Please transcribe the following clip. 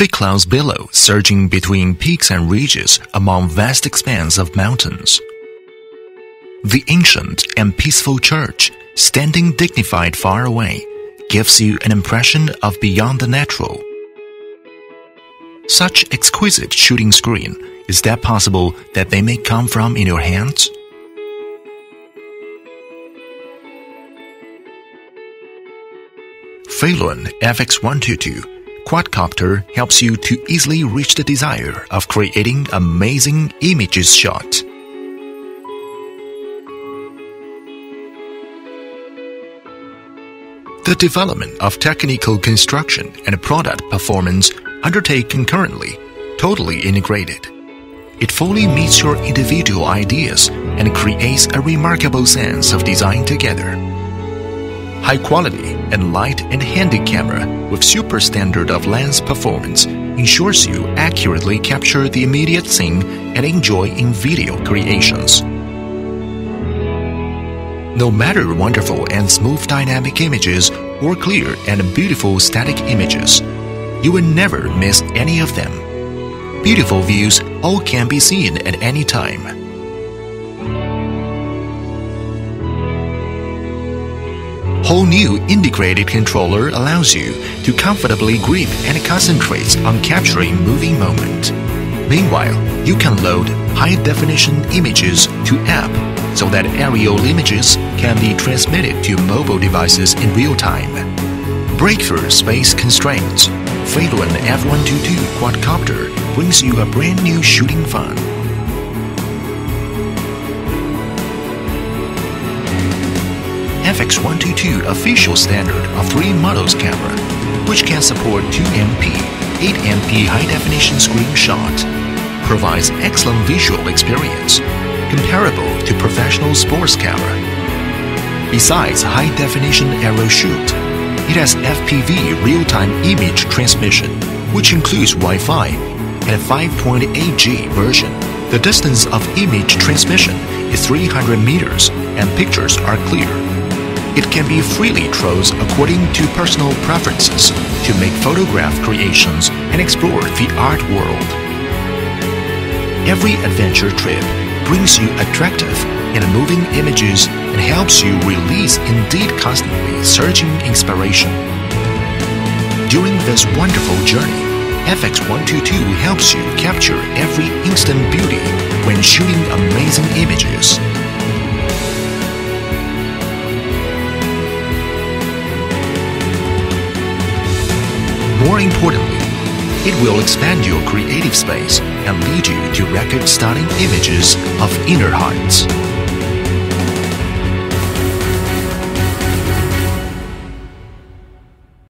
Thick clouds billow, surging between peaks and ridges among vast expanse of mountains. The ancient and peaceful church, standing dignified far away, gives you an impression of beyond the natural. Such exquisite shooting screen, is that possible that they may come from in your hands? Feilun FX122 quadcopter helps you to easily reach the desire of creating amazing images shot. The development of technical construction and product performance undertaken concurrently, totally integrated. It fully meets your individual ideas and creates a remarkable sense of design together. High quality and light and handy camera with super standard of lens performance ensures you accurately capture the immediate scene and enjoy in video creations. No matter wonderful and smooth dynamic images or clear and beautiful static images, you will never miss any of them. Beautiful views all can be seen at any time. Whole new integrated controller allows you to comfortably grip and concentrate on capturing moving moment. Meanwhile, you can load high-definition images to app so that aerial images can be transmitted to mobile devices in real time. Breakthrough space constraints. Feilun FX122 quadcopter brings you a brand new shooting fun. FX122 official standard of 3 models camera, which can support 2MP, 8MP high-definition screenshot, provides excellent visual experience, comparable to professional sports camera. Besides high-definition arrow shoot, it has FPV real-time image transmission, which includes Wi-Fi and a 5.8G version. The distance of image transmission is 300 meters and pictures are clear. It can be freely chose according to personal preferences to make photograph creations and explore the art world. Every adventure trip brings you attractive and moving images and helps you release indeed constantly searching inspiration. During this wonderful journey, FX122 helps you capture every instant beauty when shooting amazing images. More importantly, it will expand your creative space and lead you to record-stunning images of inner hearts.